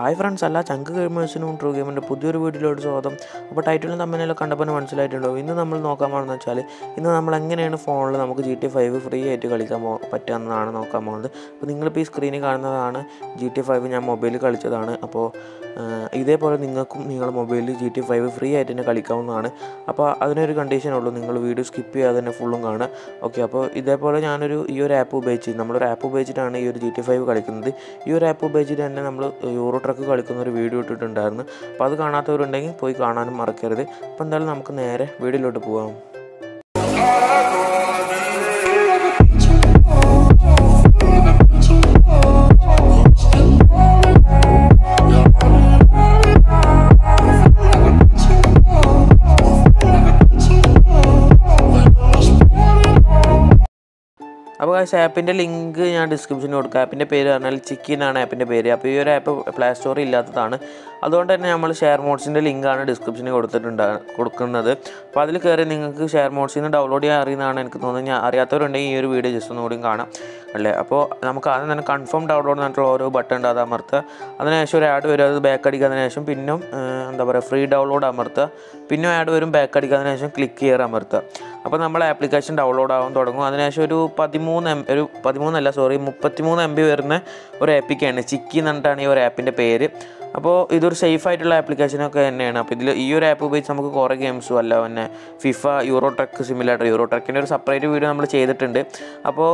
Hi friends അല്ല ചങ്ക് ഗെയിമേഴ്സിനും true ഗെയിമിന്റെ പുതിയൊരു വീഡിയോയിലോട്ട് സ്വാഗതം. അപ്പോൾ ടൈറ്റിലും തമ്മിലെല്ലാം കണ്ടപ്പോൾ മനസ്സിലായിട്ടുണ്ടാവും. ഇന്ന് നമ്മൾ നോക്കാൻ പോകുന്നത് വെച്ചാൽ ഇന്ന് നമ്മൾ എങ്ങനെയാണ് ഫോണിൽ നമുക്ക് ജി ടി ഫൈവ് ഫ്രീ ആയിട്ട് കളിക്കാൻ പോ പറ്റുമെന്നാണ് നോക്കാൻ പോകുന്നത്. അപ്പോൾ നിങ്ങളിപ്പോൾ ഈ സ്ക്രീനിൽ കാണുന്നതാണ് ജി ടി ഫൈവ് ഞാൻ മൊബൈലിൽ കളിച്ചതാണ്. അപ്പോൾ ഇതേപോലെ നിങ്ങൾക്കും നിങ്ങളുടെ മൊബൈലിൽ ജി ടി ഫൈവ് ഫ്രീ ആയിട്ട് തന്നെ കളിക്കാവുന്നതാണ്. അപ്പോൾ അതിനൊരു കണ്ടീഷനേ ഉള്ളൂ നിങ്ങൾ വീഡിയോ സ്കിപ്പ് ചെയ്യാതെ തന്നെ ഫുള്ളും കാണുക. ഓക്കെ അപ്പോൾ ഇതേപോലെ ഞാനൊരു ഈ ഒരു ആപ്പ് ഉപയോഗിച്ച് നമ്മളൊരു ആപ്പ് ഉപയോഗിച്ചിട്ടാണ് ഈ ഒരു ജി ടി ഫൈവ് കളിക്കുന്നത്. ഈ ഒരു ആപ്പ് ഉപയോഗിച്ചിട്ട് തന്നെ നമ്മൾ യൂറോ ട്രക്ക് കളിക്കുന്ന ഒരു വീഡിയോ ഇട്ടിട്ടുണ്ടായിരുന്നു. അപ്പോൾ അത് കാണാത്തവരുണ്ടെങ്കിൽ പോയി കാണാനും മറക്കരുത്. അപ്പോൾ എന്തായാലും നമുക്ക് നേരെ വീഡിയോയിലോട്ട് പോകാം ഗൈസ് ആപ്പിന്റെ ലിങ്ക് ഞാൻ ഡിസ്ക്രിപ്ഷനിൽ കൊടുക്കാം. ആപ്പിന്റെ പേര് പറഞ്ഞാൽ ചിക്കിൻ ആണ് ആപ്പിന്റെ പേര്. അപ്പോൾ ഈ ഒരു ആപ്പ് പ്ലേ സ്റ്റോറിൽ ഇല്ലാത്തതാണ്. അതുകൊണ്ട് തന്നെ നമ്മൾ ഷെയർ മോഡ്സിന്റെ ലിങ്കാണ് ഡിസ്ക്രിപ്ഷനിൽ കൊടുത്തിട്ടുണ്ട് കൊടുക്കുന്നത്. അപ്പോൾ അതിൽ കയറി നിങ്ങൾക്ക് ഷെയർ മോഡ്സിൽ നിന്ന് ഡൗൺലോഡ് ചെയ്യാൻ അറിയുന്നതാണ് എനിക്ക് തോന്നുന്നത്. ഞാൻ അറിയാത്തവരുണ്ടെങ്കിൽ ഈ ഒരു വീഡിയോ ജസ്റ്റ് ഒന്നുകൂടി കാണാം. അല്ലേ? അപ്പോൾ നമുക്ക് ആദ്യം തന്നെ കൺഫേം ഡൗൺലോഡ് എന്നിട്ടുള്ള ഓരോ ബട്ടൺ ഉണ്ട്. അത് അമർത്തുക അതിനുശേഷം ഒരു ആഡ് വരും. അത് ബാക്ക് അടിക്കുന്നതിന് ശേഷം പിന്നും എന്താ പറയുക ഫ്രീ ഡൗൺലോഡ് അമർത്തുക പിന്നും ആഡ് വരും. ബാക്ക് അടിക്കുന്നതിന് ശേഷം ക്ലിക്ക് ചെയ്യാൻ അമർത്തുക അപ്പോൾ നമ്മൾ ആപ്ലിക്കേഷൻ ഡൗൺലോഡ് ആവാൻ തുടങ്ങും. അതിനുശേഷം ഒരു പതിമൂന്ന് എം ഒരു പതിമൂന്നല്ല സോറി മുപ്പത്തിമൂന്ന് എം ബി വരുന്ന ഒരു ആപ്പിക്കാണ് ചിക്കി എന്ന് പറഞ്ഞിട്ടാണ് ഈ ഒരു ആപ്പിന്റെ പേര്. അപ്പോൾ ഇതൊരു സേഫ് ആയിട്ടുള്ള ആപ്ലിക്കേഷനൊക്കെ തന്നെയാണ്. അപ്പോൾ ഇതിൽ ഈ ഒരു ആപ്പ് ഉപയോഗിച്ച് നമുക്ക് കുറേ ഗെയിംസും അല്ല പിന്നെ FIFA euro truck simulator euro ട്രക്കിന്റെ ഒരു സെപ്പറേറ്റ് വീഡിയോ നമ്മൾ ചെയ്തിട്ടുണ്ട്. അപ്പോൾ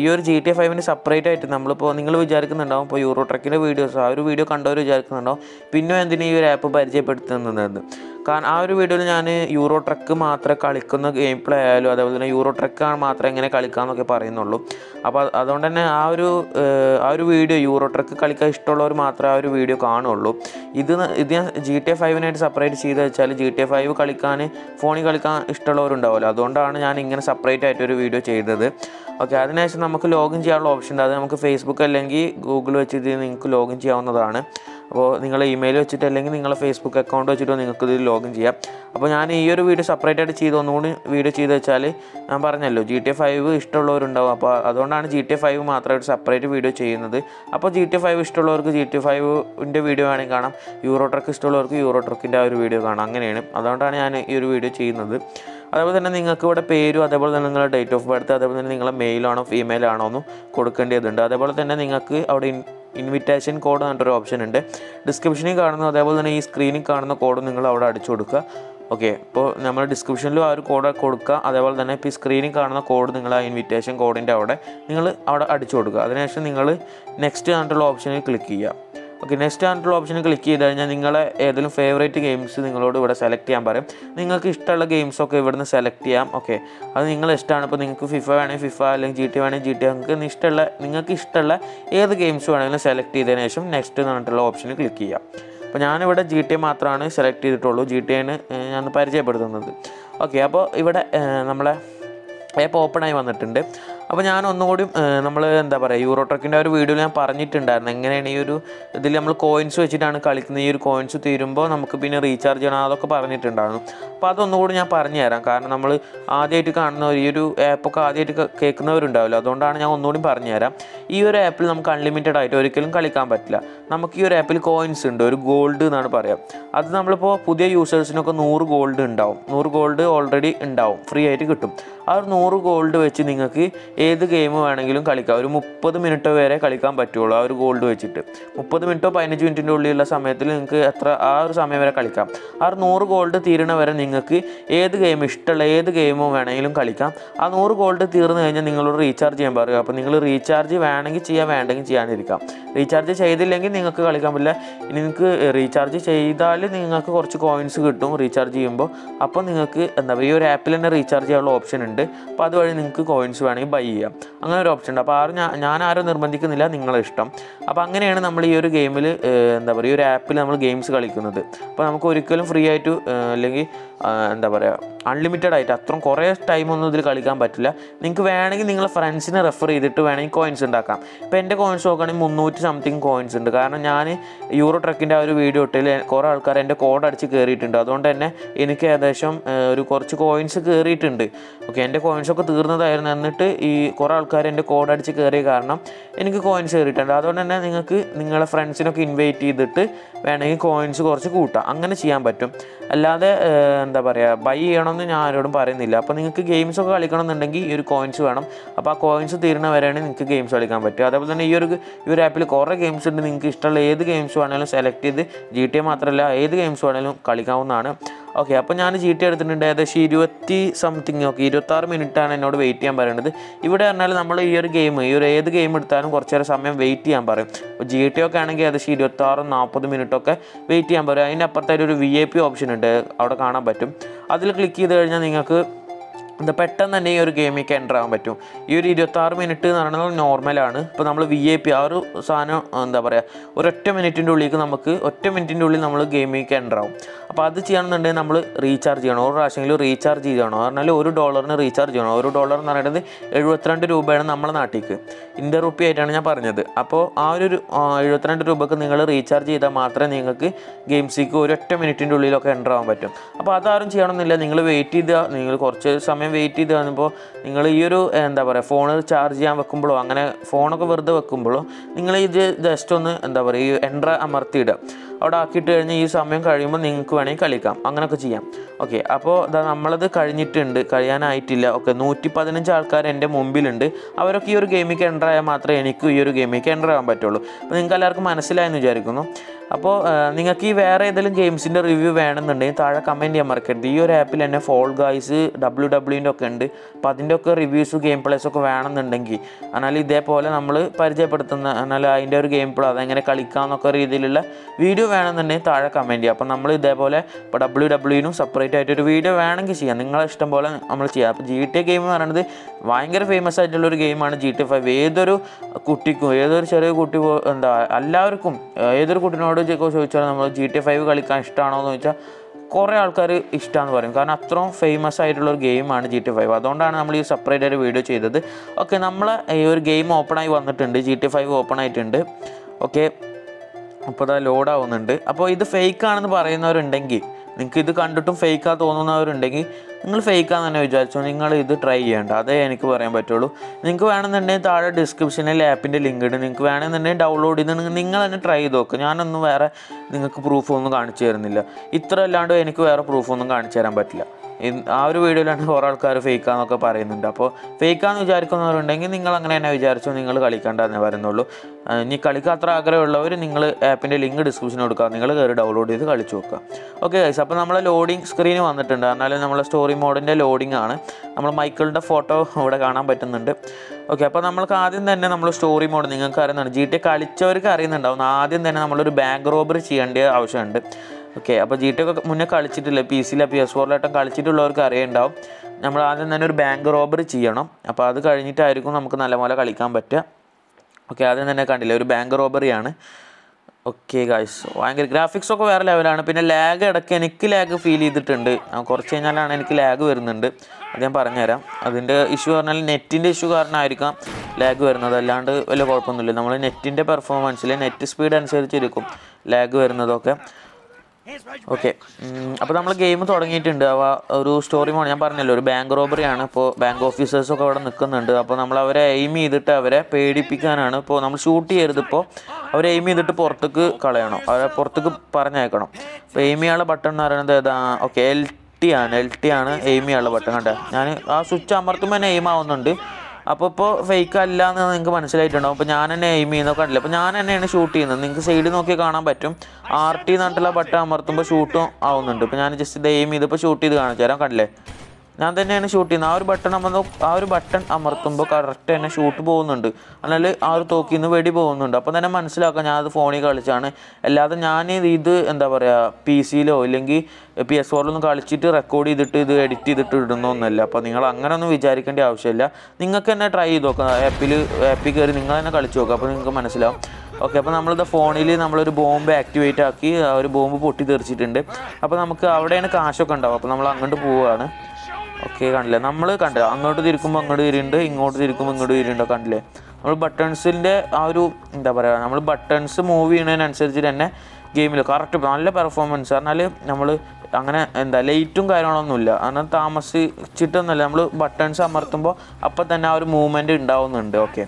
ഈ ഒരു ജി ടി എ ഫൈവിന് സെപ്പറേറ്റ് ആയിട്ട് നമ്മളിപ്പോൾ നിങ്ങൾ വിചാരിക്കുന്നുണ്ടാവും ഇപ്പോൾ യൂറോ ട്രക്കിന്റെ വീഡിയോസ് ആ ഒരു വീഡിയോ കണ്ടവർ വിചാരിക്കുന്നുണ്ടാവും പിന്നെ എന്തിനാണ് ഈ ഒരു ആപ്പ് പരിചയപ്പെടുത്തുന്നത്? കാരണം ആ ഒരു വീഡിയോയിൽ ഞാൻ യൂറോ ട്രക്ക് മാത്രമേ കളിക്കുന്ന ഗെയിം പ്ലേ ആയാലും അതേപോലെ തന്നെ യൂറോ ട്രക്കാണ് മാത്രമേ എങ്ങനെ കളിക്കാമെന്നൊക്കെ പറയുന്നുള്ളൂ. അപ്പോൾ അതുകൊണ്ട് തന്നെ ആ ഒരു ആ ഒരു വീഡിയോ യൂറോ ട്രക്ക് കളിക്കാൻ ഇഷ്ടമുള്ളവർ മാത്രമേ ആ ഒരു വീഡിയോ കാണുള്ളൂ. ഇത് ഇത് ഞാൻ ജി ടി എ ഫൈവിനായിട്ട് സെപ്പറേറ്റ് ചെയ്ത് വെച്ചാൽ ജി ടി എ ഫൈവ് കളിക്കാൻ ഫോണിൽ കളിക്കാൻ ഇഷ്ടമുള്ളവരുണ്ടാവുമല്ലോ. അതുകൊണ്ടാണ് ഞാൻ ഇങ്ങനെ സെപ്പറേറ്റ് ആയിട്ടൊരു വീഡിയോ ചെയ്തത്. ഓക്കെ അതിനുശേഷം നമുക്ക് ലോഗിൻ ചെയ്യാനുള്ള ഓപ്ഷൻ ഉണ്ട്. അത് നമുക്ക് ഫേസ്ബുക്ക് അല്ലെങ്കിൽ ഗൂഗിൾ വെച്ച് ഇത് നിങ്ങൾക്ക് ലോഗിൻ ചെയ്യാവുന്നതാണ്. അപ്പോൾ നിങ്ങളെ ഇമെയിൽ വെച്ചിട്ട് അല്ലെങ്കിൽ നിങ്ങളെ ഫേസ്ബുക്ക് അക്കൗണ്ട് വെച്ചിട്ടോ നിങ്ങൾക്ക് ഇതിൽ ലോഗിൻ ചെയ്യാം. അപ്പോൾ ഞാൻ ഈ ഒരു വീഡിയോ സെപ്പറേറ്റ് ആയിട്ട് ചെയ്ത്. ഒന്നുകൂടി വീഡിയോ ചെയ്ത് വെച്ചാൽ ഞാൻ പറഞ്ഞല്ലോ ജി ടി ഫൈവ് ഇഷ്ടമുള്ളവരുണ്ടാവും. അപ്പോൾ അതുകൊണ്ടാണ് ജി ടി ഫൈവ് മാത്രമായിട്ട് സെപ്പറേറ്റ് വീഡിയോ ചെയ്യുന്നത്. അപ്പോൾ ജി ടി ഫൈവ് ഇഷ്ടമുള്ളവർക്ക് ജി ടി ഫൈവിന്റെ വീഡിയോ വേണമെങ്കിൽ കാണാം. യൂറോ ട്രക്ക് ഇഷ്ടമുള്ളവർക്ക് യൂറോ ട്രക്കിന്റെ ആ ഒരു വീഡിയോ കാണാം. അങ്ങനെയാണ്. അതുകൊണ്ടാണ് ഞാൻ ഈ ഒരു വീഡിയോ ചെയ്യുന്നത്. അതേപോലെ തന്നെ നിങ്ങൾക്ക് ഇവിടെ പേരും അതേപോലെ തന്നെ നിങ്ങളുടെ ഡേറ്റ് ഓഫ് ബർത്ത് അതേപോലെ തന്നെ നിങ്ങളുടെ മെയിലാണോ ഫീമെയിലാണോ എന്നും കൊടുക്കേണ്ടതുണ്ട്. അതേപോലെ തന്നെ നിങ്ങൾക്ക് അവിടെ ഇൻവിറ്റേഷൻ കോഡ് പറഞ്ഞിട്ടൊരു ഓപ്ഷൻ ഉണ്ട്. ഡിസ്ക്രിപ്ഷനിൽ കാണുന്ന അതേപോലെ തന്നെ ഈ സ്ക്രീനിൽ കാണുന്ന കോഡ് നിങ്ങൾ അവിടെ അടിച്ചു കൊടുക്കുക. ഓക്കെ ഇപ്പോൾ നമ്മൾ ഡിസ്ക്രിപ്ഷനിലും ആ ഒരു കോഡ് കൊടുക്കുക. അതേപോലെ തന്നെ ഇപ്പോൾ ഈ സ്ക്രീനിൽ കാണുന്ന കോഡ് നിങ്ങൾ ആ ഇൻവിറ്റേഷൻ കോഡിന്റെ അവിടെ നിങ്ങൾ അവിടെ അടിച്ചു കൊടുക്കുക. അതിനുശേഷം നിങ്ങൾ നെക്സ്റ്റ് പറഞ്ഞിട്ടുള്ള ഓപ്ഷനിൽ ക്ലിക്ക് ചെയ്യുക. ഓക്കെ നെക്സ്റ്റ് ആയിട്ടുള്ള ഓപ്ഷനിൽ ക്ലിക്ക് ചെയ്ത് കഴിഞ്ഞാൽ നിങ്ങളെ ഏതെങ്കിലും ഫേവറേറ്റ് ഗെയിംസ് നിങ്ങളോട് ഇവിടെ സെലക്ട് ചെയ്യാൻ പറയും. നിങ്ങൾക്ക് ഇഷ്ടമുള്ള ഗെയിംസൊക്കെ ഇവിടുന്ന് സെലക്ട് ചെയ്യാം ഓക്കെ അത് നിങ്ങൾ ഇഷ്ടമാണ് ഇപ്പോൾ നിങ്ങൾക്ക് ഫിഫ വേണമെങ്കിൽ ഫിഫ അല്ലെങ്കിൽ ജി ടി വേണമെങ്കിൽ ജി ടി നിങ്ങൾക്ക് ഇഷ്ടമുള്ള നിങ്ങൾക്ക് ഇഷ്ടമുള്ള ഏത് ഗെയിംസ് വേണമെങ്കിലും സെലക്ട് ചെയ്തതിന് ശേഷം നെക്സ്റ്റ് എന്ന് പറഞ്ഞിട്ടുള്ള ഓപ്ഷനിൽ ക്ലിക്ക് ചെയ്യാം. അപ്പോൾ ഞാനിവിടെ ജി ടി മാത്രമാണ് സെലക്ട് ചെയ്തിട്ടുള്ളൂ. ജി ടി ആണ് ഞാൻ പരിചയപ്പെടുത്തുന്നത്. ഓക്കെ അപ്പോൾ ഇവിടെ നമ്മളെ ആപ്പ് ഓപ്പൺ ആയി വന്നിട്ടുണ്ട്. അപ്പോൾ ഞാൻ ഒന്നുകൂടി നമ്മൾ എന്താ പറയുക യൂറോ ട്രക്കിന്റെ ഒരു വീഡിയോയിൽ ഞാൻ പറഞ്ഞിട്ടുണ്ടായിരുന്നു. എങ്ങനെയാണ് ഈ ഒരു ഇതിൽ നമ്മൾ കോയിൻസ് വെച്ചിട്ടാണ് കളിക്കുന്നത്. ഈ ഒരു കോയിൻസ് തീരുമ്പോൾ നമുക്ക് പിന്നെ റീചാർജ് ചെയ്യണം അതൊക്കെ പറഞ്ഞിട്ടുണ്ടായിരുന്നു. അപ്പോൾ അതൊന്നുകൂടി ഞാൻ പറഞ്ഞു തരാം. കാരണം നമ്മൾ ആദ്യമായിട്ട് കാണുന്നവർ ഈ ഒരു ആപ്പൊക്കെ ആദ്യമായിട്ട് കേൾക്കുന്നവരുണ്ടാവില്ല. അതുകൊണ്ടാണ് ഞാൻ ഒന്നുകൂടി പറഞ്ഞു തരാം. ഈ ഒരു ആപ്പിൽ നമുക്ക് അൺലിമിറ്റഡ് ആയിട്ട് ഒരിക്കലും കളിക്കാൻ പറ്റില്ല. നമുക്ക് ഈ ഒരു ആപ്പിൽ കോയിൻസ് ഉണ്ട്. ഒരു ഗോൾഡ് എന്നാണ് പറയുക അത് നമ്മളിപ്പോൾ പുതിയ യൂസേഴ്സിനൊക്കെ നൂറ് ഗോൾഡ് ഉണ്ടാവും. നൂറ് ഗോൾഡ് ഓൾറെഡി ഉണ്ടാവും. ഫ്രീ ആയിട്ട് കിട്ടും. ആ ഒരു നൂറ് ഗോൾഡ് വെച്ച് നിങ്ങൾക്ക് ഏത് ഗെയിം വേണമെങ്കിലും കളിക്കാം. ഒരു മുപ്പത് മിനിറ്റോ വരെ കളിക്കാൻ പറ്റുള്ളൂ ആ ഒരു ഗോൾഡ് വെച്ചിട്ട്. മുപ്പത് മിനിറ്റോ പതിനഞ്ച് മിനിറ്റിന്റെ ഉള്ളിലുള്ള സമയത്തിൽ നിങ്ങൾക്ക് എത്ര ആ ഒരു സമയം വരെ കളിക്കാം. ആ നൂറ് ഗോൾഡ് തീരണ വരെ നിങ്ങൾക്ക് ഏത് ഗെയിം ഇഷ്ടമുള്ള ഏത് ഗെയിമും വേണമെങ്കിലും കളിക്കാം. ആ നൂറ് ഗോൾഡ് തീർന്നു കഴിഞ്ഞാൽ നിങ്ങളോട് റീചാർജ് ചെയ്യാൻ പറയുക. അപ്പോൾ നിങ്ങൾ റീചാർജ് വേണമെങ്കിൽ ചെയ്യാം വേണ്ടെങ്കിൽ ചെയ്യാനിരിക്കാം റീചാർജ് ചെയ്തില്ലെങ്കിൽ നിങ്ങൾക്ക് കളിക്കാൻ പറ്റില്ല. ഇനി നിങ്ങൾക്ക് റീചാർജ് ചെയ്താൽ നിങ്ങൾക്ക് കുറച്ച് കോയിൻസ് കിട്ടും റീചാർജ് ചെയ്യുമ്പോൾ അപ്പോൾ നിങ്ങൾക്ക് എന്താ പറയുക ഈ ഒരു ആപ്പിൽ തന്നെ റീചാർജ് ചെയ്യാനുള്ള ഓപ്ഷൻ ഉണ്ട്. അപ്പോൾ അതുവഴി നിങ്ങൾക്ക് കോയിൻസ് വേണമെങ്കിൽ ബൈ ചെയ്യാം. അങ്ങനെ ഒരു ഓപ്ഷൻ ഉണ്ട്. അപ്പോൾ ആരും ഞാൻ ആരും നിർബന്ധിക്കുന്നില്ല നിങ്ങളെ ഇഷ്ടം. അപ്പോൾ അങ്ങനെയാണ് നമ്മൾ ഈ ഒരു ഗെയിമിൽ എന്താ പറയുക ഈ ഒരു ആപ്പിൽ നമ്മൾ ഗെയിംസ് കളിക്കുന്നത്. അപ്പോൾ നമുക്ക് ഒരിക്കലും ഫ്രീ ആയിട്ട് അല്ലെങ്കിൽ എന്താ പറയുക അൺലിമിറ്റഡ് ആയിട്ട് അത്രയും കുറേ ടൈമൊന്നും ഇതിൽ കളിക്കാൻ പറ്റില്ല. നിങ്ങൾക്ക് വേണമെങ്കിൽ നിങ്ങളെ ഫ്രണ്ട്സിനെ റെഫർ ചെയ്തിട്ട് വേണമെങ്കിൽ കോയിൻസ് ഉണ്ടാക്കാം. ഇപ്പോൾ എന്റെ കോയിൻസ് നോക്കുകയാണെങ്കിൽ മുന്നൂറ്റി സംതിങ് കോയിൻസ് ഉണ്ട്. കാരണം ഞാൻ യൂറോ ട്രക്കിന്റെ ആ ഒരു വീഡിയോ ഇട്ടിൽ കുറേ ആൾക്കാർ എന്റെ കോഡ് അടിച്ച് കയറിയിട്ടുണ്ട് അതുകൊണ്ട് തന്നെ എനിക്ക് ഏകദേശം ഒരു കുറച്ച് കോയിൻസ് കയറിയിട്ടുണ്ട് ഓക്കെ എന്റെ കോയിൻസൊക്കെ തീർന്നതായിരുന്നു. എന്നിട്ട് ഈ കുറേ ആൾക്കാർ എന്റെ കോഡ് അടിച്ച് കയറിയ കാരണം എനിക്ക് കോയിൻസ് കയറിയിട്ടുണ്ട് അതുകൊണ്ട് തന്നെ നിങ്ങൾക്ക് നിങ്ങളെ ഫ്രണ്ട്സിനൊക്കെ ഇൻവൈറ്റ് ചെയ്തിട്ട് വേണമെങ്കിൽ കോയിൻസ് കുറച്ച് കൂട്ടാം. അങ്ങനെ ചെയ്യാൻ പറ്റും. അല്ലാതെ എന്താ പറയുക ബൈ ചെയ്യണമെന്ന് ഞാൻ ആരോടും പറയുന്നില്ല. അപ്പോൾ നിങ്ങൾക്ക് ഗെയിംസ് ഒക്കെ കളിക്കണം എന്നുണ്ടെങ്കിൽ ഈ ഒരു കോയിൻസ് വേണം. അപ്പോൾ ആ കോയിൻസ് തീരുന്ന വരെയാണ് നിങ്ങൾക്ക് ഗെയിംസ് കളിക്കാൻ പറ്റും. അതേപോലെ തന്നെ ഈ ഒരു ഈ ഒരു ആപ്പിൽ കുറേ ഗെയിംസ് ഉണ്ട്. നിങ്ങൾക്ക് ഇഷ്ടമുള്ള ഏത് ഗെയിംസ് വേണമെങ്കിലും സെലക്ട് ചെയ്ത് ജി ടി എ മാത്രമല്ല ഏത് ഗെയിംസ് വേണമെങ്കിലും കളിക്കാവുന്നതാണ്. ഓക്കെ അപ്പോൾ ഞാൻ ജി ടി എടുത്തിട്ടുണ്ട് ഏകദേശം ഇരുപത്തി സംതിങ് ഓക്കെ ഇരുപത്താറ് മിനിറ്റാണ് എന്നോട് വെയിറ്റ് ചെയ്യാൻ പറയുന്നത് ഇവിടെ പറഞ്ഞാൽ നമ്മൾ ഈ ഒരു ഗെയിം ഈ ഒരു ഏത് ഗെയിം എടുത്താലും കുറച്ചേറെ സമയം വെയിറ്റ് ചെയ്യാൻ പറയും. ജി ടി ഒക്കെ ആണെങ്കിൽ ഏകദേശം ഇരുപത്താറും നാൽപ്പത് മിനിറ്റൊക്കെ വെയിറ്റ് ചെയ്യാൻ പറ്റും. അതിന്റെ ഒരു വി ഐ പി ഓപ്ഷൻ ഉണ്ട്. അവിടെ കാണാൻ പറ്റും. അതിൽ ക്ലിക്ക് ചെയ്ത് കഴിഞ്ഞാൽ നിങ്ങൾക്ക് എന്താ പെട്ടെന്ന് തന്നെ ഈ ഒരു ഗെയിമിലേക്ക് എന്റർ ആവാൻ പറ്റും. ഈ ഒരു ഇരുപത്താറ് മിനിറ്റ് എന്ന് പറയുന്നത് നോർമലാണ് ഇപ്പോൾ നമ്മൾ വി ഐ പി ആ ഒരു സാധനം എന്താ പറയുക ഒരൊറ്റ മിനിറ്റിന്റെ ഉള്ളിലേക്ക് നമുക്ക് ഒറ്റ മിനിറ്റിന്റെ ഉള്ളിൽ നമ്മൾ ഗെയിമിലേക്ക് എന്റർ ആവും. അപ്പോൾ അത് ചെയ്യണമെന്നുണ്ടെങ്കിൽ നമ്മൾ റീചാർജ് ചെയ്യണം. ഒരു പ്രാവശ്യമെങ്കിലും റീചാർജ് ചെയ്യണം. പറഞ്ഞാൽ ഒരു ഡോളറിന് റീചാർജ് ചെയ്യണം. ഒരു ഡോളർ എന്ന് പറയുന്നത് എഴുപത്തിരണ്ട് രൂപയാണ് നമ്മളെ നാട്ടിലേക്ക് ഇന്ത്യ റുപ്പി ആയിട്ടാണ് ഞാൻ പറഞ്ഞത്. അപ്പോൾ ആ ഒരു എഴുപത്തിരണ്ട് രൂപക്ക് നിങ്ങൾ റീചാർജ് ചെയ്താൽ മാത്രമേ നിങ്ങൾക്ക് ഗെയിംസിലേക്ക് ഒരൊറ്റ മിനിറ്റിന്റെ ഉള്ളിലൊക്കെ എന്റർ ആവാൻ പറ്റും. അപ്പോൾ അതാരും ചെയ്യണമെന്നില്ല. നിങ്ങൾ വെയിറ്റ് ചെയ്താൽ നിങ്ങൾ കുറച്ച് സമയം വെയിറ്റ് ചെയ്ത് കാണുമ്പോൾ നിങ്ങൾ ഈ ഒരു എന്താ പറയുക ഫോൺ ചാർജ് ചെയ്യാൻ വെക്കുമ്പോഴോ അങ്ങനെ ഫോണൊക്കെ വെറുതെ വെക്കുമ്പോഴോ നിങ്ങൾ ഇത് ജസ്റ്റ് ഒന്ന് എന്താ പറയുക ഈ എൻട്ര അമർത്തിയിടുക. അവിടെ ആക്കിയിട്ട് കഴിഞ്ഞ് ഈ സമയം കഴിയുമ്പോൾ നിങ്ങൾക്ക് വേണമെങ്കിൽ കളിക്കാം. അങ്ങനെയൊക്കെ ചെയ്യാം. ഓക്കെ അപ്പോൾ ഇതാ നമ്മളത് കഴിഞ്ഞിട്ടുണ്ട്. കഴിയാനായിട്ടില്ല. ഓക്കെ നൂറ്റി പതിനഞ്ച് ആൾക്കാർ എന്റെ മുമ്പിലുണ്ട്. അവരൊക്കെ ഈ ഒരു ഗെയിമിലേക്ക് എന്റർ ആയാൽ മാത്രമേ എനിക്കും ഈ ഒരു ഗെയിമിലേക്ക് എന്റർ ആകാൻ പറ്റുള്ളൂ. അപ്പോൾ നിങ്ങൾക്ക് എല്ലാവർക്കും മനസ്സിലായെന്ന് വിചാരിക്കുന്നു. അപ്പോൾ നിങ്ങൾക്ക് ഈ വേറെ ഏതെങ്കിലും ഗെയിംസിന്റെ റിവ്യൂ വേണമെന്നുണ്ടെങ്കിൽ താഴെ കമന്റ് ചെയ്യാൻ മറക്കരുത്. ഈ ഒരു ആപ്പിൽ തന്നെ ഫോൾ ഗായ്സ് ഡബ്ല്യു ഡബ്ല്യുവിന്റെ ഒക്കെ ഉണ്ട്. അപ്പോൾ അതിന്റെ ഒക്കെ റിവ്യൂസ് ഗെയിം പ്ലേസ് ഒക്കെ വേണമെന്നുണ്ടെങ്കിൽ എന്നാൽ ഇതേപോലെ നമ്മൾ പരിചയപ്പെടുത്തുന്ന എന്നാൽ അതിന്റെ ഒരു ഗെയിം പ്ലേ അതെങ്ങനെ കളിക്കാമെന്നൊക്കെ രീതിയിലുള്ള വീഡിയോ വേണമെന്നുണ്ടെങ്കിൽ താഴെ കമന്റ് ചെയ്യുക അപ്പോൾ നമ്മൾ ഇതേപോലെ ഇപ്പോൾ ഡബ്ല്യു ഡബ്ല്യുവിനും സെപ്പറേറ്റ് ആയിട്ടൊരു വീഡിയോ വേണമെങ്കിൽ ചെയ്യാം. നിങ്ങളെ ഇഷ്ടം പോലെ നമ്മൾ ചെയ്യാം. അപ്പോൾ ജി ടി എ ഗെയിം എന്ന് പറയുന്നത് ഭയങ്കര ഫേമസ് ആയിട്ടുള്ള ഒരു ഗെയിമാണ് ജി ടി ഫൈവ് ഏതൊരു കുട്ടിക്കും ഏതൊരു ചെറിയ കുട്ടി എന്താ എല്ലാവർക്കും ഏതൊരു കുട്ടിനോട് ചോ- ചോദിച്ചാൽ നമ്മൾ ജി ടി ഫൈവ് കളിക്കാൻ ഇഷ്ടമാണോ എന്ന് ചോദിച്ചാൽ കുറേ ആൾക്കാർ ഇഷ്ടമാണെന്ന് പറയും. കാരണം അത്രയും ഫേമസ് ആയിട്ടുള്ള ഒരു ഗെയിമാണ് ജി ടി ഫൈവ് അതുകൊണ്ടാണ് നമ്മൾ ഈ സെപ്പറേറ്റ് ആയിട്ട് വീഡിയോ ചെയ്തത്. ഓക്കെ നമ്മൾ ഈ ഒരു ഗെയിം ഓപ്പണായി വന്നിട്ടുണ്ട്. ജി ടി ഫൈവ് ഓപ്പൺ ആയിട്ടുണ്ട്. ഓക്കെ അപ്പോൾ അത് ലോഡ് ആവുന്നുണ്ട്. അപ്പോൾ ഇത് ഫേക്ക് ആണെന്ന് പറയുന്നവരുണ്ടെങ്കിൽ നിങ്ങൾക്ക് ഇത് കണ്ടിട്ടും ഫേക്കാ തോന്നുന്നവരുണ്ടെങ്കിൽ നിങ്ങൾ ഫേക്കാന്ന് തന്നെ വിചാരിച്ചു. നിങ്ങൾ ഇത് ട്രൈ ചെയ്യേണ്ട. അതേ എനിക്ക് പറയാൻ പറ്റുള്ളൂ. നിങ്ങൾക്ക് വേണമെന്നുണ്ടെങ്കിൽ താഴെ ഡിസ്ക്രിപ്ഷനിൽ ആപ്പിന്റെ ലിങ്ക് ഇടും. നിങ്ങൾക്ക് വേണമെന്നുണ്ടെങ്കിൽ ഡൗൺലോഡ് ചെയ്ത് നിങ്ങൾ തന്നെ ട്രൈ ചെയ്ത് നോക്കുക ഞാനൊന്നും വേറെ നിങ്ങൾക്ക് പ്രൂഫ് ഒന്നും കാണിച്ചു തരുന്നില്ല. ഇത്ര അല്ലാണ്ട് എനിക്ക് വേറെ പ്രൂഫൊന്നും കാണിച്ചു തരാൻ പറ്റില്ല. ആ ഒരു വീഡിയോയിലാണ് കുറേ ആൾക്കാർ ഫേക്കാന്നൊക്കെ പറയുന്നുണ്ട്. അപ്പോൾ ഫേക്കാന്ന് വിചാരിക്കുന്നവരുണ്ടെങ്കിൽ നിങ്ങൾ അങ്ങനെ തന്നെ വിചാരിച്ചു നിങ്ങൾ കളിക്കേണ്ടതെന്നേ പറയുന്നുള്ളൂ. ഇനി കളിക്കാൻ അത്ര ആഗ്രഹമുള്ളവർ നിങ്ങൾ ആപ്പിന്റെ ലിങ്ക് ഡിസ്ക്രിപ്ഷൻ കൊടുക്കുക നിങ്ങൾ കയറി ഡൗൺലോഡ് ചെയ്ത് കളിച്ചു നോക്കുക. ഓക്കെ ഗൈസ് അപ്പോൾ നമ്മളെ ലോഡിംഗ് സ്ക്രീൻ വന്നിട്ടുണ്ട്. എന്നാലും നമ്മളെ സ്റ്റോറി മോഡിന്റെ ലോഡിംഗ് ആണ്. നമ്മൾ മൈക്കിളിന്റെ ഫോട്ടോ ഇവിടെ കാണാൻ പറ്റുന്നുണ്ട്. ഓക്കെ അപ്പോൾ നമ്മൾക്ക് ആദ്യം തന്നെ നമ്മൾ സ്റ്റോറി മോഡ് നിങ്ങൾക്ക് അറിയുന്നുണ്ട് ജി ടി കളിച്ചവർക്ക് അറിയുന്നുണ്ടാവും. ആദ്യം തന്നെ നമ്മളൊരു ബാങ്ക് റോബറി ചെയ്യേണ്ട ആവശ്യമുണ്ട്. ഓക്കെ അപ്പോൾ ജി ടി ഒക്കെ മുന്നേ കളിച്ചിട്ടില്ല. പി സിയിലെ പി എസ് ഫോറിലായിട്ടും കളിച്ചിട്ടുള്ളവർക്ക് അറിയുണ്ടാവും. നമ്മൾ ആദ്യം തന്നെ ഒരു ബാങ്ക് റോബറി ചെയ്യണം. അപ്പോൾ അത് കഴിഞ്ഞിട്ടായിരിക്കും നമുക്ക് നല്ലപോലെ കളിക്കാൻ പറ്റുക. ഓക്കെ ആദ്യം തന്നെ കണ്ടില്ല ഒരു ബാങ്ക് റോബറിയാണ് ഓക്കെ ഗായ്സ് ഭയങ്കര ഗ്രാഫിക്സ് ഒക്കെ വേറെ ലെവലാണ് പിന്നെ ലാഗ് ഇടയ്ക്ക് എനിക്ക് ലാഗ് ഫീൽ ചെയ്തിട്ടുണ്ട്. കുറച്ച് കഴിഞ്ഞാലാണ് എനിക്ക് ലാഗ് വരുന്നുണ്ട്. അത് ഞാൻ പറഞ്ഞുതരാം. അതിന്റെ ഇഷ്യൂ പറഞ്ഞാൽ നെറ്റിന്റെ ഇഷ്യൂ കാരണമായിരിക്കാം ലാഗ് വരുന്നത്. അല്ലാണ്ട് വലിയ കുഴപ്പമൊന്നുമില്ല. നമ്മൾ നെറ്റിന്റെ പെർഫോമൻസിൽ നെറ്റ് സ്പീഡ് അനുസരിച്ചിരിക്കും ലാഗ് വരുന്നതൊക്കെ. ഓക്കെ. അപ്പോൾ നമ്മൾ ഗെയിം തുടങ്ങിയിട്ടുണ്ട്. അവ ഒരു സ്റ്റോറി മോഡ് ഞാൻ പറഞ്ഞല്ലോ ഒരു ബാങ്ക് റോബറിയാണ് ഇപ്പോൾ ബാങ്ക് ഓഫീസേഴ്സൊക്കെ അവിടെ നിൽക്കുന്നുണ്ട്. അപ്പോൾ നമ്മൾ അവരെ എയിം ചെയ്തിട്ട് അവരെ പേടിപ്പിക്കാനാണ് ഇപ്പോൾ നമ്മൾ ഷൂട്ട് ചെയ്യരുത് ഇപ്പോൾ അവരെ എയിം ചെയ്തിട്ട് പുറത്തേക്ക് കളയണം. അവരെ പുറത്തേക്ക് പറഞ്ഞയക്കണം. അപ്പോൾ എയിം ചെയ്യാനുള്ള ബട്ടൺ എന്ന് പറയുന്നത് ഏതാ? ഓക്കെ എൽ ടി ആണ്. എൽ ടി ആണ് എയിം ചെയ്യാനുള്ള ബട്ടൺ കണ്ടേ? ഞാൻ ആ സ്വിച്ച് അമർത്തുമ്പോൾ തന്നെ എയിം ആവുന്നുണ്ട്. അപ്പോൾ ഇപ്പോൾ ഫേക്ക് അല്ല എന്ന് നിങ്ങൾക്ക് മനസ്സിലായിട്ടുണ്ടാവും അപ്പോൾ ഞാൻ തന്നെ എയിം ചെയ്യുന്നതൊക്കെ കണ്ടില്ല? അപ്പോൾ ഞാൻ തന്നെയാണ് ഷൂട്ട് ചെയ്യുന്നത്. നിങ്ങൾക്ക് സൈഡ് നോക്കി കാണാൻ പറ്റും. ആർ ടി എന്നിട്ടുള്ള ബട്ടൺ അമർത്തുമ്പോൾ ഷൂട്ടും ആവുന്നുണ്ട്. ഇപ്പോൾ ഞാൻ ജസ്റ്റ് ഇത് എയിം ചെയ്തപ്പോൾ ഷൂട്ട് ചെയ്ത് കാണിച്ചു തരാം കണ്ടില്ലേ? ഞാൻ തന്നെയാണ് ഷൂട്ട് ചെയ്യുന്നത്. ആ ഒരു ബട്ടൺ അമർന്ന ആ ഒരു ബട്ടൺ അമർത്തുമ്പോൾ കറക്റ്റ് തന്നെ ഷൂട്ട് പോകുന്നുണ്ട്. അല്ലെങ്കിൽ ആ ഒരു തോക്കിൽ നിന്ന് വെടി പോകുന്നുണ്ട്. അപ്പോൾ തന്നെ മനസ്സിലാക്കാം ഞാൻ അത് ഫോണിൽ കളിച്ചാണ്. അല്ലാതെ ഞാൻ ഇത് എന്താ പറയുക പി സിയിലോ ഇല്ലെങ്കിൽ പി എസ് ഫോറിലൊന്നും കളിച്ചിട്ട് റെക്കോർഡ് ചെയ്തിട്ട് ഇത് എഡിറ്റ് ചെയ്തിട്ട് ഇടുന്നൊന്നുമല്ല. അപ്പോൾ നിങ്ങൾ അങ്ങനെ ഒന്നും വിചാരിക്കേണ്ട ആവശ്യമില്ല. നിങ്ങൾക്ക് തന്നെ ട്രൈ ചെയ്ത് നോക്കാം. ആപ്പിൽ ആപ്പിൽ കയറി നിങ്ങൾ തന്നെ കളിച്ച് നോക്കുക അപ്പോൾ നിങ്ങൾക്ക് മനസ്സിലാവും. ഓക്കെ അപ്പോൾ നമ്മളിത് ഫോണിൽ നമ്മളൊരു ബോംബ് ആക്ടിവേറ്റ് ആക്കി ആ ഒരു ബോംബ് പൊട്ടി തെറിച്ചിട്ടുണ്ട് അപ്പോൾ നമുക്ക് അവിടെയാണ് കാശൊക്കെ ഉണ്ടാവും അപ്പോൾ നമ്മൾ അങ്ങോട്ട് പോവുകയാണ് ഓക്കെ കണ്ടില്ലേ? നമ്മൾ കണ്ട അങ്ങോട്ട് തിരിക്കുമ്പോൾ അങ്ങോട്ട് തിരിയുണ്ട് ഇങ്ങോട്ട് തിരിക്കുമ്പോൾ ഇങ്ങോട്ട് തിരിയുണ്ട് കണ്ടില്ലേ? നമ്മൾ ബട്ടൺസിന്റെ ആ ഒരു എന്താ പറയുക നമ്മൾ ബട്ടൺസ് മൂവ് ചെയ്യുന്നതിനനുസരിച്ച് തന്നെ ഗെയിമിൽ കറക്റ്റ് നല്ല പെർഫോമൻസ് പറഞ്ഞാൽ നമ്മൾ അങ്ങനെ എന്താ ലൈറ്റും കാര്യങ്ങളൊന്നുമില്ല അങ്ങനെ താമസിച്ചിട്ടൊന്നുമില്ല. നമ്മൾ ബട്ടൺസ് അമർത്തുമ്പോൾ അപ്പം തന്നെ ആ ഒരു മൂവ്മെന്റ് ഉണ്ടാവുന്നുണ്ട് ഓക്കെ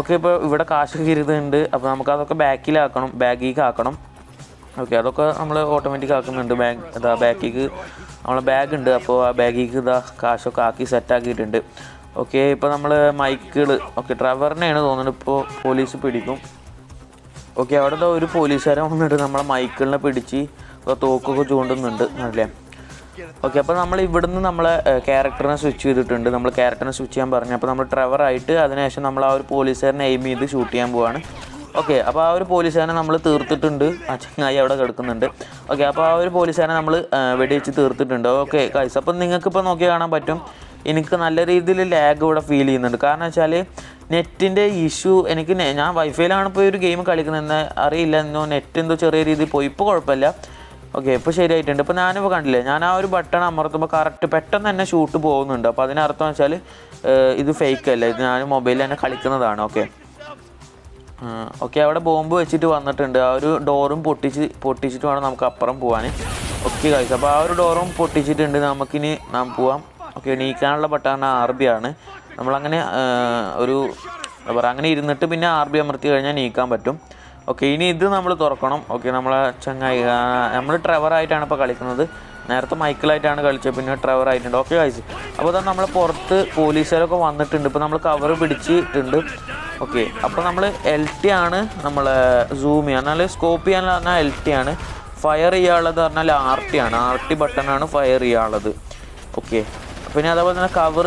ഓക്കെ ഇപ്പോൾ ഇവിടെ കാശ് കരുതുന്നുണ്ട് അപ്പോൾ നമുക്ക് അതൊക്കെ ബാക്കിലാക്കണം ബാഗിലേക്ക് ആക്കണം. ഓക്കെ അതൊക്കെ നമ്മൾ ഓട്ടോമാറ്റിക് ആക്കുന്നുണ്ട്. ബാഗ് ഇതാ ബാക്കിക്ക് നമ്മളെ ബാഗ് ഉണ്ട്. അപ്പോൾ ആ ബാഗിക്ക് ഇതാ കാശൊക്കെ ആക്കി സെറ്റാക്കിയിട്ടുണ്ട് ഓക്കെ ഇപ്പോൾ നമ്മൾ മൈക്കുകൾ ഓക്കെ ഡ്രൈവറിനെയാണ് തോന്നുന്നത്. ഇപ്പോൾ പോലീസ് പിടിക്കും. ഓക്കെ അവിടെ ദാ ഒരു പോലീസുകാരൻ വന്നിട്ട് നമ്മളെ മൈക്കിളിനെ പിടിച്ച് തോക്കൊക്കെ ചൂണ്ടുന്നുണ്ട്. അല്ലേ? ഓക്കെ അപ്പോൾ നമ്മൾ ഇവിടുന്ന് നമ്മളെ ക്യാരക്ടറിനെ സ്വിച്ച് ചെയ്തിട്ടുണ്ട്. നമ്മൾ ക്യാരക്ടറിനെ സ്വിച്ച് ചെയ്യാൻ പറഞ്ഞു. അപ്പോൾ നമ്മൾ ട്രവറായിട്ട് അതിനുശേഷം നമ്മൾ ആ ഒരു പോലീസുകാരനെ എയിം ചെയ്ത് ഷൂട്ട് ചെയ്യാൻ പോവാണ്. ഓക്കെ അപ്പോൾ ആ ഒരു പോലീസുകാരനെ നമ്മൾ തീർത്തിട്ടുണ്ട്. ആ ചങ്ങായി അവിടെ കിടക്കുന്നുണ്ട്. ഓക്കെ അപ്പോൾ ആ ഒരു പോലീസുകാരനെ നമ്മൾ വെടിവെച്ച് തീർത്തിട്ടുണ്ട്. ഓക്കെ കൈസ് അപ്പം നിങ്ങൾക്ക് ഇപ്പോൾ നോക്കി കാണാൻ പറ്റും. എനിക്ക് നല്ല രീതിയിൽ ലാഗ് ഇവിടെ ഫീൽ ചെയ്യുന്നുണ്ട്. കാരണം വെച്ചാൽ നെറ്റിന്റെ ഇഷ്യൂ എനിക്ക് ഞാൻ വൈഫൈയിലാണ് ഇപ്പോൾ ഒരു ഗെയിം കളിക്കുന്നതെന്ന് അറിയില്ല. എന്നോ നെറ്റ് എന്തോ ചെറിയ രീതിയിൽ പോയി. ഇപ്പോൾ കുഴപ്പമില്ല. ഓക്കെ ഇപ്പോൾ ശരിയായിട്ടുണ്ട്. ഇപ്പോൾ ഞാനിപ്പോൾ കണ്ടില്ലേ ഞാൻ ആ ഒരു ബട്ടൺ അമർത്തുമ്പോൾ കറക്റ്റ് പെട്ടെന്ന് തന്നെ ഷൂട്ട് പോകുന്നുണ്ട്. അപ്പോൾ അതിനർത്ഥം വെച്ചാൽ ഇത് ഫേക്ക് അല്ല? ഇത് ഞാൻ മൊബൈലിൽ തന്നെ കളിക്കുന്നതാണ്. ഓക്കെ. ഓക്കെ അവിടെ ബോംബ് വെച്ചിട്ട് വന്നിട്ടുണ്ട്. ആ ഒരു ഡോറും പൊട്ടിച്ച് പൊട്ടിച്ചിട്ട് വേണം നമുക്ക് അപ്പുറം പോകാൻ ഓക്കെ കഴിച്ചു അപ്പോൾ ആ ഒരു ഡോറും പൊട്ടിച്ചിട്ടുണ്ട്. നമുക്കിനി നാം പോവാം. ഓക്കെ നീക്കാനുള്ള ബട്ടാണ് ആർ ബി ആണ് നമ്മളങ്ങനെ ഒരു എന്താ പറയുക അങ്ങനെ ഇരുന്നിട്ട് പിന്നെ ആർ ബി അമർത്തി കഴിഞ്ഞാൽ നീക്കാൻ പറ്റും. ഓക്കെ ഇനി ഇത് നമ്മൾ തുറക്കണം. ഓക്കെ നമ്മളെ ചങ്ങായി നമ്മൾ ട്രെവറായിട്ടാണ് ഇപ്പോൾ കളിക്കുന്നത്. നേരത്തെ മൈക്കിളായിട്ടാണ് കളിച്ചത് പിന്നെ ട്രവർ ആയിട്ടുണ്ട്. ഓക്കെ കഴിച്ചു അപ്പോൾ തന്നെ നമ്മൾ പുറത്ത് പോലീസുകാരൊക്കെ വന്നിട്ടുണ്ട്. ഇപ്പോൾ നമ്മൾ കവർ പിടിച്ചിട്ടുണ്ട്. ഓക്കെ അപ്പോൾ നമ്മൾ എൽ ടി ആണ് നമ്മൾ സൂം ചെയ്യുക എന്നാൽ സ്കോപ്പ് ചെയ്യാൻ പറഞ്ഞാൽ എൽ ടി ആണ്. ഫയർ ചെയ്യാനുള്ളത് പറഞ്ഞാൽ ആർ ടി ആണ്. ആർ ടി ബട്ടണാണ് ഫയർ ചെയ്യാനുള്ളത്. ഓക്കെ പിന്നെ അതേപോലെ തന്നെ കവർ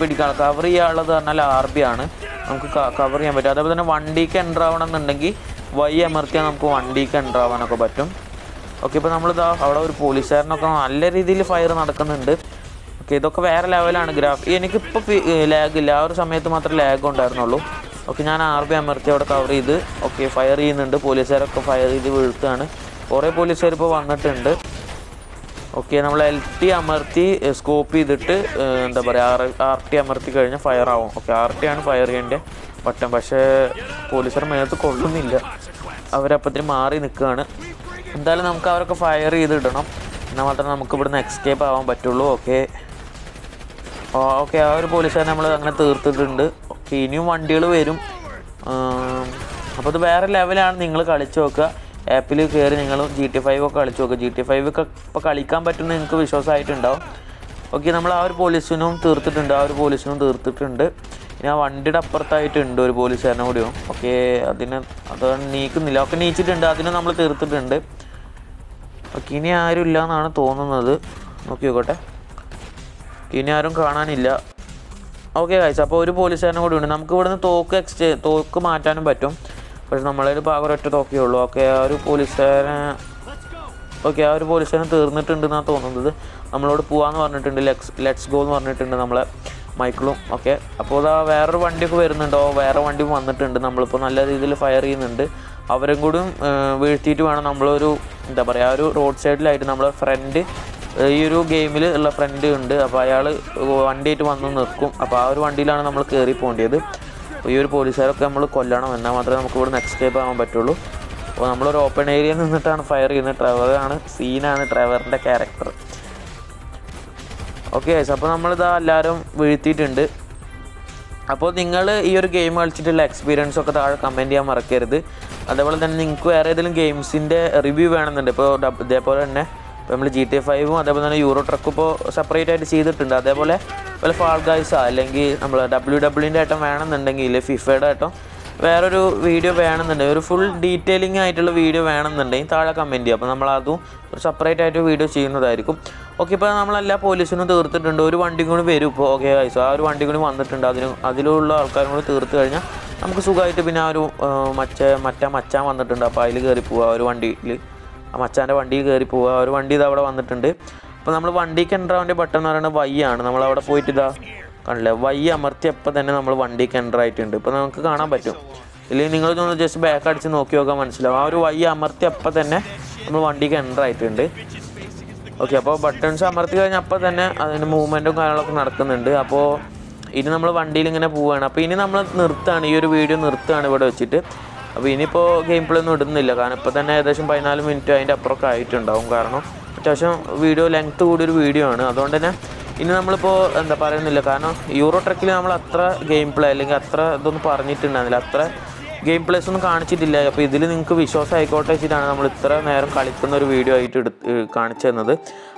പിടിക്കാൻ കവർ ചെയ്യാനുള്ളത് പറഞ്ഞാൽ ആർ ബി ആണ്. നമുക്ക് കവർ ചെയ്യാൻ പറ്റും. അതേപോലെ തന്നെ വണ്ടിക്ക് എന്റർ ആവണമെന്നുണ്ടെങ്കിൽ വൈ അമർത്തിയാൽ നമുക്ക് വണ്ടിക്ക് എന്റർ ആവാനൊക്കെ പറ്റും. ഓക്കെ ഇപ്പോൾ നമ്മളിതാ അവിടെ ഒരു പോലീസുകാരനൊക്കെ നല്ല രീതിയിൽ ഫയർ നടക്കുന്നുണ്ട്. ഓക്കെ ഇതൊക്കെ വേറെ ലെവലാണ് ഗ്രാഫ്. എനിക്കിപ്പോൾ ലാഗ് ഇല്ല. ആ ഒരു സമയത്ത് മാത്രമേ ലാഗ് ഉണ്ടായിരുന്നുള്ളൂ. ഓക്കെ ഞാൻ ആർ ബി അമർത്തി അവിടെ കവർ ചെയ്ത് ഓക്കെ ഫയർ ചെയ്യുന്നുണ്ട്. പോലീസുകാരൊക്കെ ഫയർ ചെയ്ത് വീഴ്ത്തുകയാണ്. കുറേ പോലീസുകാർ ഇപ്പോൾ വന്നിട്ടുണ്ട്. ഓക്കെ നമ്മൾ എൽ ടി അമർത്തി സ്കോപ്പ് ചെയ്തിട്ട് എന്താ പറയുക ആർ ആർ ടി അമർത്തി കഴിഞ്ഞാൽ ഫയർ ആവും. ഓക്കെ ആർ ടി ആണ് ഫയർ ചെയ്യേണ്ട ബട്ടൺ പക്ഷേ പോലീസുകാർ മേലത്ത് കൊള്ളുന്നില്ല. അവരപ്പത്തിന് മാറി നിൽക്കുകയാണ്. എന്തായാലും നമുക്ക് അവരൊക്കെ ഫയർ ചെയ്തിടണം. എന്നാൽ മാത്രമേ നമുക്ക് ഇവിടുന്ന് എക്സ്കേപ്പ് ആവാൻ പറ്റുള്ളൂ. ഓക്കെ ഓക്കെ ആ ഒരു പോലീസുകാരെ നമ്മൾ അങ്ങനെ തീർത്തിട്ടുണ്ട്. ഓക്കെ ഇനിയും വണ്ടികൾ വരും. അപ്പോൾ ഇത് വേറെ ലെവലാണ് നിങ്ങൾ കളിച്ചു നോക്കുക. ആപ്പിൽ കയറി നിങ്ങൾ ജി ടി ഫൈവ് ഒക്കെ കളിച്ചു നോക്കുക. ജി ടി ഫൈവ് ഒക്കെ ഇപ്പോൾ കളിക്കാൻ പറ്റുന്ന നിങ്ങൾക്ക് വിശ്വാസമായിട്ടുണ്ടാവും. ഓക്കെ നമ്മൾ ആ ഒരു പോലീസിനും തീർത്തിട്ടുണ്ട്. ആ ഒരു പോലീസിനും തീർത്തിട്ടുണ്ട്. ഇനി ആ വണ്ടിയുടെ അപ്പുറത്തായിട്ടുണ്ട് ഒരു പോലീസുകാരനും കൂടിയും ഓക്കെ അതിന് അത് നീക്കുന്നില്ല. ഒക്കെ നീച്ചിട്ടുണ്ട് അതിനെ നമ്മൾ തീർത്തിട്ടുണ്ട്. ഓക്കെ ഇനി ആരും ഇല്ല എന്നാണ് തോന്നുന്നത്. നോക്കി നോക്കട്ടെ ഇനി ആരും കാണാനില്ല. ഓക്കെ കാഴ്ച അപ്പോൾ ഒരു പോലീസുകാരനും കൂടി ഉണ്ട്. നമുക്ക് ഇവിടുന്ന് തോക്ക് എക്സ്ചേ തോക്ക് മാറ്റാനും പറ്റും. പക്ഷെ നമ്മളെ ഒരു ഭാഗം ഒറ്റ തോക്കേ ഉള്ളൂ. ഓക്കെ ആ ഒരു പോലീസുകാരൻ ഓക്കെ ആ ഒരു പോലീസുകാരൻ തീർന്നിട്ടുണ്ടെന്നാണ് തോന്നുന്നത്. നമ്മളോട് പോവാന്ന് പറഞ്ഞിട്ടുണ്ട് ലെക്സ് ലെറ്റ്സ് ഗോ എന്ന് പറഞ്ഞിട്ടുണ്ട് നമ്മളെ. മൈക്കിളും. ഓക്കെ. അപ്പോൾ അതാ വേറൊരു വണ്ടിയൊക്കെ വരുന്നുണ്ടോ? വേറെ വണ്ടി വന്നിട്ടുണ്ട്. നമ്മളിപ്പോൾ നല്ല രീതിയിൽ ഫയർ ചെയ്യുന്നുണ്ട്. അവരും കൂടി വീഴ്ത്തിയിട്ട് വേണം നമ്മളൊരു എന്താ പറയുക ഒരു റോഡ് സൈഡിലായിട്ട് നമ്മളെ ഫ്രണ്ട് ഈ ഒരു ഗെയിമിൽ ഉള്ള ഫ്രണ്ട് ഉണ്ട്. അപ്പോൾ അയാൾ വണ്ടിയായിട്ട് വന്ന് നിൽക്കും. അപ്പോൾ ആ ഒരു വണ്ടിയിലാണ് നമ്മൾ കയറി പോകേണ്ടത്. ഈ ഒരു പോലീസുകാരൊക്കെ നമ്മൾ കൊല്ലണം. എന്നാൽ മാത്രമേ നമുക്ക് ഇവിടെ എക്സ്കേപ്പ് ആവാൻ പറ്റുള്ളൂ. അപ്പോൾ നമ്മളൊരു ഓപ്പൺ ഏരിയയിൽ നിന്നിട്ടാണ് ഫയർ ചെയ്യുന്നത്. ട്രവറാണ് സീനാണ് ട്രവറിന്റെ ക്യാരക്ടർ ഓക്കെ അപ്പോൾ നമ്മളിതാ എല്ലാവരും വീഴ്ത്തിയിട്ടുണ്ട്. അപ്പോൾ നിങ്ങൾ ഈ ഒരു ഗെയിം കളിച്ചിട്ടുള്ള എക്സ്പീരിയൻസ് ഒക്കെ താഴെ കമന്റ് ചെയ്യാൻ മറക്കരുത്. അതേപോലെ തന്നെ നിങ്ങൾക്ക് വേറെ ഏതെങ്കിലും ഗെയിംസിന്റെ റിവ്യൂ വേണമെന്നുണ്ട്. ഇപ്പോൾ ഇതേപോലെ തന്നെ ഇപ്പോൾ നമ്മൾ ജി ടി ഫൈവും അതേപോലെ തന്നെ യൂറോ ട്രക്കും ഇപ്പോൾ സെപ്പറേറ്റ് ആയിട്ട് ചെയ്തിട്ടുണ്ട്. അതേപോലെ വല്ല ഫാൾ ഗൈസോ അല്ലെങ്കിൽ നമ്മൾ ഡബ്ല്യു ഡബ്ല്യൂന്റെ ആയിട്ടും വേണമെന്നുണ്ടെങ്കിൽ ഫിഫയുടെ ആയിട്ടും വേറൊരു വീഡിയോ വേണമെന്നുണ്ടെങ്കിൽ ഒരു ഫുൾ ഡീറ്റെയിലിംഗ് ആയിട്ടുള്ള വീഡിയോ വേണമെന്നുണ്ടെങ്കിൽ താഴെ കമന്റ് ചെയ്യുക അപ്പോൾ നമ്മളതും ഒരു സെപ്പറേറ്റ് ആയിട്ട് വീഡിയോ ചെയ്യുന്നതായിരിക്കും. ഓക്കെ ഇപ്പോൾ നമ്മളെല്ലാ പോലീസിനും തീർത്തിട്ടുണ്ട്. ഒരു വണ്ടി കൂടി വരും ഇപ്പോൾ ഓക്കെ ഗൈസ് ആ ഒരു വണ്ടി കൂടി വന്നിട്ടുണ്ട്. അതിന് അതിലുള്ള ആൾക്കാരും കൂടി തീർത്ത് കഴിഞ്ഞാൽ നമുക്ക് സുഖമായിട്ട് പിന്നെ ആ ഒരു മച്ച മറ്റേ മച്ചാൻ വന്നിട്ടുണ്ട്. അപ്പോൾ അതിൽ കയറി പോവുക ആ ഒരു വണ്ടിയിൽ ആ മച്ചാന്റെ വണ്ടിയിൽ കയറി പോവുക ആ ഒരു വണ്ടി ഇത് അവിടെ വന്നിട്ടുണ്ട്. അപ്പോൾ നമ്മൾ വണ്ടിക്ക് എന്റർ ആവേണ്ട ബട്ടൺ എന്ന് പറയുന്നത് വൈ ആണ്. നമ്മൾ അവിടെ പോയിട്ട് ഇതാ കണ്ടില്ല? വൈ അമർത്തിയപ്പോൾ തന്നെ നമ്മൾ വണ്ടിക്ക് എന്റർ ആയിട്ടുണ്ട്. ഇപ്പോൾ നമുക്ക് കാണാൻ പറ്റും. ഇല്ലെങ്കിൽ നിങ്ങൾ ജസ്റ്റ് ബാക്ക് അടിച്ച് നോക്കി നോക്കാൻ മനസ്സിലാവും. ആ ഒരു വൈ അമർത്തിയപ്പോൾ തന്നെ നമ്മൾ വണ്ടിക്ക് എന്റർ ആയിട്ടുണ്ട്. ഓക്കെ അപ്പോൾ ബട്ടൺസ് അമർത്തി കഴിഞ്ഞാൽ അപ്പോൾ തന്നെ അതിന് മൂവ്മെന്റും കാര്യങ്ങളൊക്കെ നടക്കുന്നുണ്ട്. അപ്പോൾ ഇനി നമ്മൾ വണ്ടിയിൽ ഇങ്ങനെ പോവുകയാണ് അപ്പോൾ ഇനി നമ്മൾ നിർത്തുകയാണ്. ഈ ഒരു വീഡിയോ നിർത്തുകയാണ് ഇവിടെ വെച്ചിട്ട്. അപ്പോൾ ഇനിയിപ്പോൾ ഗെയിം പ്ലേ ഒന്നും ഇടുന്നില്ല. കാരണം ഇപ്പോൾ തന്നെ ഏകദേശം പതിനാല് മിനിറ്റ് അതിന്റെ അപ്പുറമൊക്കെ ആയിട്ടുണ്ടാവും കാരണം അത്യാവശ്യം വീഡിയോ ലെങ്ത്ത് കൂടിയൊരു വീഡിയോ ആണ്. അതുകൊണ്ട് തന്നെ ഇനി നമ്മളിപ്പോൾ എന്താ പറയുന്നില്ല. കാരണം യൂറോ ട്രക്കിൽ നമ്മൾ അത്ര ഗെയിം പ്ലേ അല്ലെങ്കിൽ അത്ര ഇതൊന്നും പറഞ്ഞിട്ടുണ്ടായിരുന്നില്ല. അത്ര ഗെയിം പ്ലേസ് ഒന്നും കാണിച്ചിട്ടില്ല. അപ്പോൾ ഇതിൽ നിങ്ങൾക്ക് വിശ്വാസം ആയിക്കോട്ടെ വെച്ചിട്ടാണ് നമ്മൾ ഇത്ര നേരം കളിക്കുന്ന ഒരു വീഡിയോ ആയിട്ട് എടുത്ത് കാണിച്ചു തന്നത്.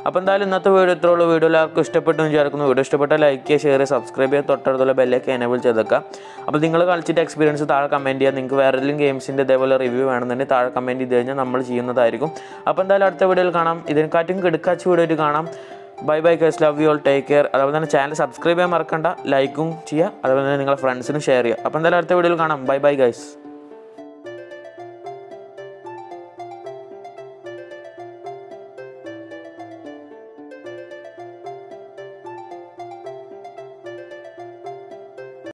അപ്പോൾ എന്തായാലും ഇന്നത്തെ വീഡിയോ ഇത്രയുള്ള വീഡിയോ എല്ലാവർക്കും ഇഷ്ടപ്പെട്ടു വിചാരിക്കുന്നു. വീഡിയോ ഇഷ്ടപ്പെട്ടാൽ ലൈക്ക് ചെയ്യുക ഷെയർ ചെയ്യുക സബ്സ്ക്രൈബ് ചെയ്യുക തൊട്ടടുത്തുള്ള ബെല്ലൊക്കെ എനേബിൾ ചെയ്തേക്കാം അപ്പോൾ നിങ്ങൾ കളിച്ചിട്ട് എക്സ്പീരിയൻസ് താഴെ കമന്റ് ചെയ്യുക. നിങ്ങൾക്ക് വേറെ ഏതെങ്കിലും ഗെയിംസിന്റെ ഇതേപോലെ റിവ്യൂ വേണമെന്നുണ്ടെങ്കിൽ താഴെ കമന്റ് ചെയ്ത് കഴിഞ്ഞാൽ നമ്മൾ ചെയ്യുന്നതായിരിക്കും. അപ്പോൾ എന്തായാലും അടുത്ത വീഡിയോയിൽ കാണാം. ഇതിനെക്കാട്ടും കിടക്കാച്ച വീഡിയോ ആയിട്ട് കാണാം. Bye bye guys love you all take care അതുപോലെ തന്നെ ചാനൽ സബ്സ്ക്രൈബ് ചെയ്യാൻ മറക്കണ്ട ലൈക്കും ചെയ്യുക. അതുപോലെ തന്നെ നിങ്ങളുടെ ഫ്രണ്ട്സിനും ഷെയർ ചെയ്യുക. അപ്പോൾ എന്തായാലും അടുത്ത വീഡിയോയിൽ കാണാം. Bye bye guys